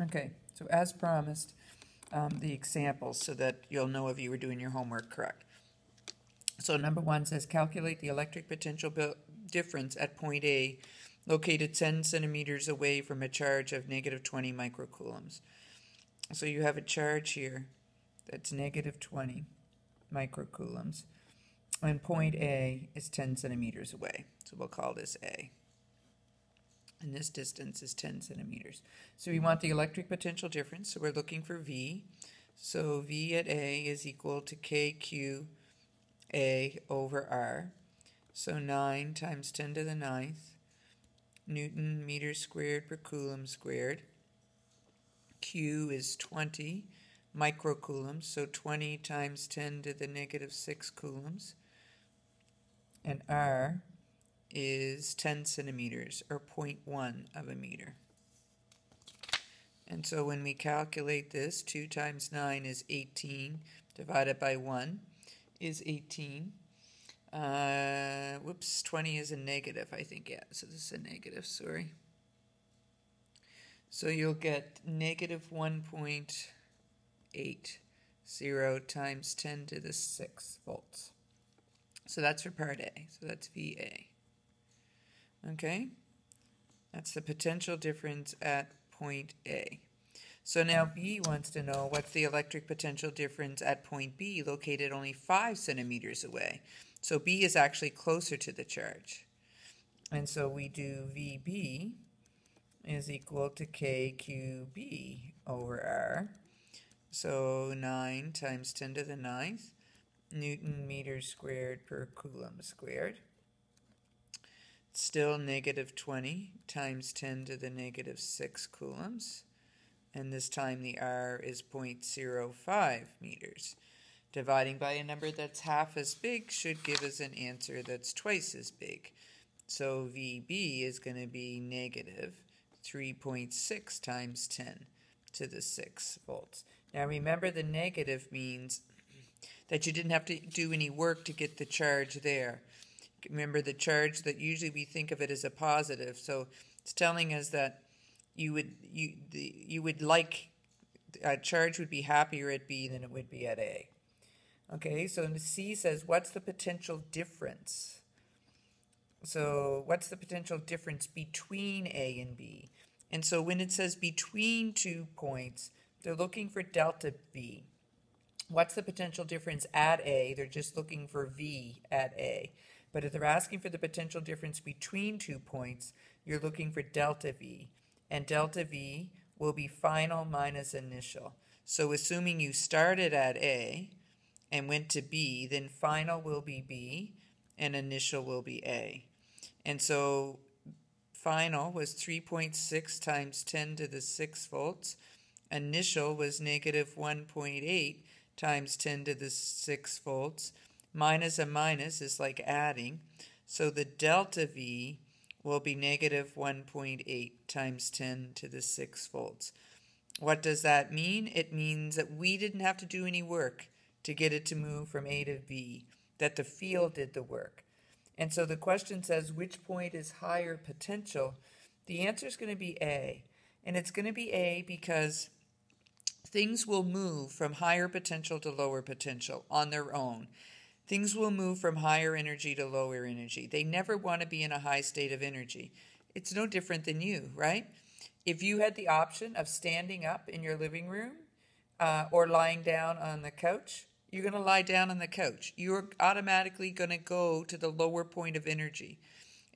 Okay, so as promised, um, the examples so that you'll know if you were doing your homework correct. So number one says calculate the electric potential difference at point A located 10 centimeters away from a charge of negative 20 microcoulombs. So you have a charge here that's negative 20 microcoulombs, and point A is 10 centimeters away. So we'll call this A. And this distance is 10 centimeters. So we mm-hmm. want the electric potential difference, so we're looking for V. So V at A is equal to KQ A over R. So 9 times 10 to the ninth Newton meters squared per coulomb squared. Q is 20 microcoulombs, so 20 times 10 to the negative 6 coulombs. And R is 10 centimeters, or 0.1 of a meter. And so when we calculate this, 2 times 9 is 18, divided by 1 is 18. Uh, whoops, 20 is a negative, I think. Yeah, so this is a negative, sorry. So you'll get negative 1.80 times 10 to the 6 volts. So that's for part A. So that's VA. Okay? That's the potential difference at point A. So now B wants to know what's the electric potential difference at point B located only 5 centimeters away. So B is actually closer to the charge. And so we do VB is equal to KQB over R. So 9 times 10 to the ninth Newton meters squared per coulomb squared. Still negative 20 times 10 to the negative 6 coulombs. And this time the R is 0.05 meters. Dividing by a number that's half as big should give us an answer that's twice as big. So VB is going to be negative 3.6 times 10 to the 6 volts. Now remember the negative means that you didn't have to do any work to get the charge there. Remember the charge that usually we think of it as a positive. So it's telling us that you would you you would like a charge would be happier at B than it would be at A. Okay, so C says, what's the potential difference? So what's the potential difference between A and B? And so when it says between two points, they're looking for delta V. What's the potential difference at A? They're just looking for V at A. But if they're asking for the potential difference between two points, you're looking for delta V. And delta V will be final minus initial. So assuming you started at A, and went to B, then final will be B and initial will be A. And so final was 3.6 times 10 to the 6 volts. Initial was negative 1.8 times 10 to the 6 volts. Minus a minus is like adding. So the delta V will be negative 1.8 times 10 to the 6 volts. What does that mean? It means that we didn't have to do any work to get it to move from A to B, that the field did the work. And so the question says, which point is higher potential? The answer is going to be A. And it's going to be A because things will move from higher potential to lower potential on their own. Things will move from higher energy to lower energy. They never want to be in a high state of energy. It's no different than you, right? If you had the option of standing up in your living room uh, or lying down on the couch, you're going to lie down on the couch. You're automatically going to go to the lower point of energy.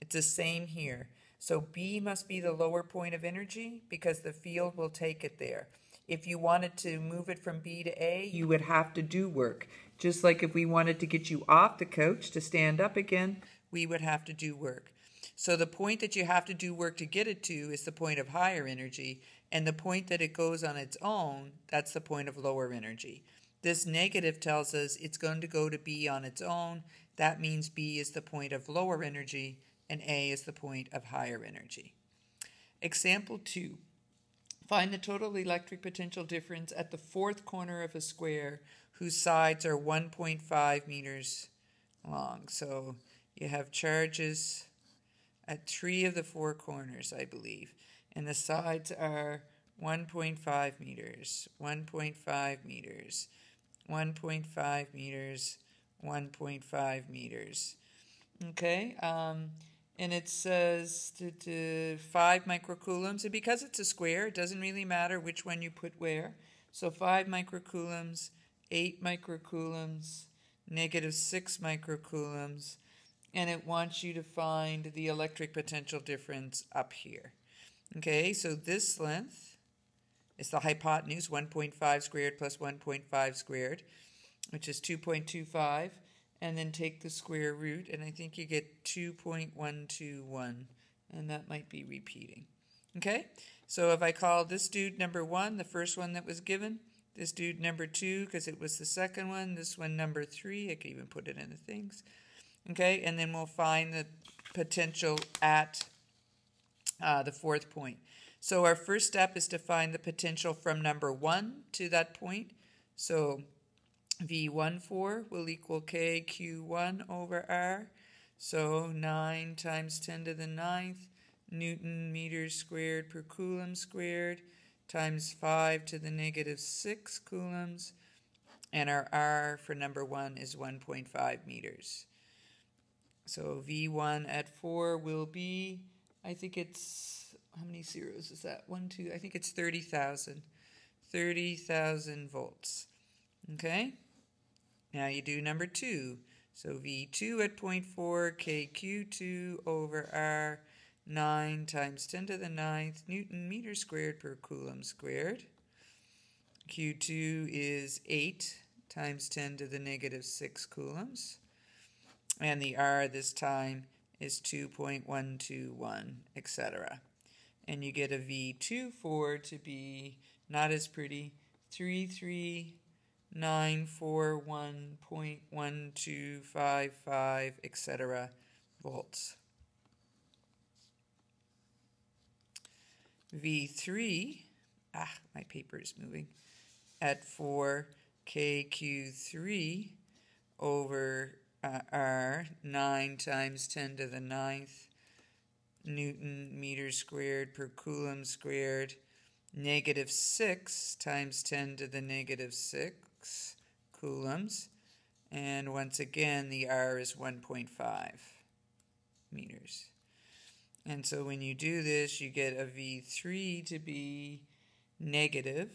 It's the same here. So B must be the lower point of energy because the field will take it there. If you wanted to move it from B to A, you would have to do work. Just like if we wanted to get you off the couch to stand up again, we would have to do work. So the point that you have to do work to get it to is the point of higher energy, and the point that it goes on its own, that's the point of lower energy. This negative tells us it's going to go to B on its own. That means B is the point of lower energy and A is the point of higher energy. Example 2. Find the total electric potential difference at the fourth corner of a square whose sides are 1.5 meters long. So you have charges at three of the four corners, I believe, and the sides are 1.5 meters, 1.5 meters, 1.5 meters, 1.5 meters. Okay, um, and it says to, to 5 microcoulombs, and because it's a square, it doesn't really matter which one you put where. So 5 microcoulombs, 8 microcoulombs, negative 6 microcoulombs, and it wants you to find the electric potential difference up here. Okay, so this length is the hypotenuse, 1.5 squared plus 1.5 squared, which is 2.25, and then take the square root, and I think you get 2.121, and that might be repeating. Okay, so if I call this dude number one, the first one that was given, this dude number two, because it was the second one, this one number three, I could even put it in the things. Okay, and then we'll find the potential at uh, the fourth point. So our first step is to find the potential from number 1 to that point. So V14 will equal KQ1 over R. So 9 times 10 to the ninth Newton meters squared per coulomb squared times 5 to the negative 6 coulombs. And our R for number 1 is 1.5 meters. So V1 at 4 will be, I think it's how many zeros is that? One, two, I think it's 30,000. 30,000 volts. Okay? Now you do number two. So V2 at 0.4, KQ2 over R, 9 times 10 to the ninth Newton meter squared per coulomb squared. Q2 is 8 times 10 to the negative 6 coulombs. And the R this time is 2.121, etc and you get a V24 to be not as pretty, 33,941.1255, etc. volts. V3, ah, my paper is moving, at 4 KQ3 over uh, R, 9 times 10 to the ninth Newton meter squared per coulomb squared, negative 6 times 10 to the negative 6 coulombs. And once again, the R is 1.5 meters. And so when you do this, you get a V3 to be negative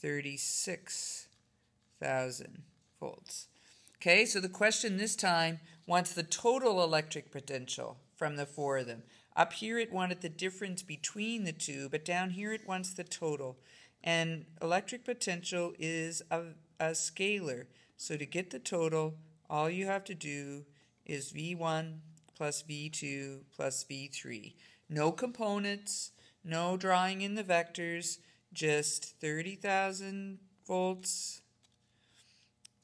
36,000 volts. Okay, so the question this time wants the total electric potential from the four of them. Up here it wanted the difference between the two, but down here it wants the total. And electric potential is a, a scalar. So to get the total, all you have to do is V1 plus V2 plus V3. No components, no drawing in the vectors, just 30,000 volts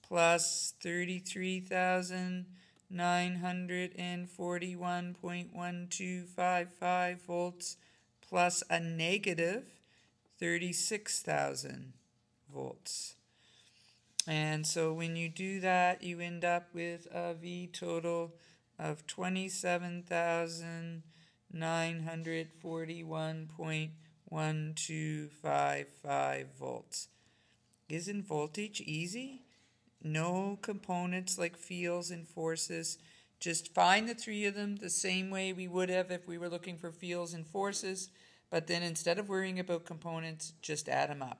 plus 33,000 941.1255 volts plus a negative 36,000 volts. And so when you do that, you end up with a V total of 27,941.1255 volts. Isn't voltage easy? no components like fields and forces. Just find the three of them the same way we would have if we were looking for fields and forces, but then instead of worrying about components, just add them up.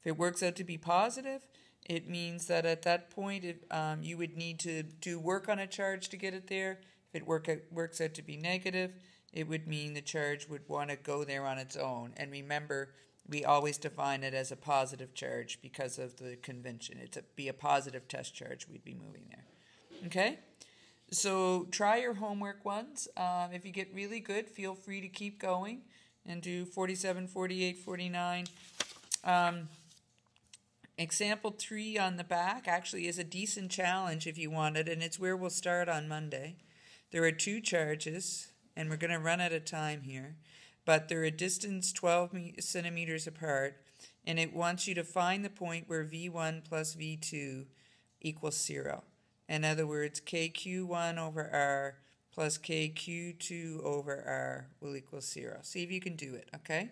If it works out to be positive, it means that at that point it, um, you would need to do work on a charge to get it there. If it work out, works out to be negative, it would mean the charge would want to go there on its own. And remember, we always define it as a positive charge because of the convention. It's a, be a positive test charge, we'd be moving there. Okay? So try your homework ones. Um, if you get really good, feel free to keep going and do 47, 48, 49. Um, example 3 on the back actually is a decent challenge if you want it, and it's where we'll start on Monday. There are two charges, and we're going to run out of time here but they're a distance 12 centimeters apart, and it wants you to find the point where V1 plus V2 equals 0. In other words, KQ1 over R plus KQ2 over R will equal 0. See if you can do it, okay?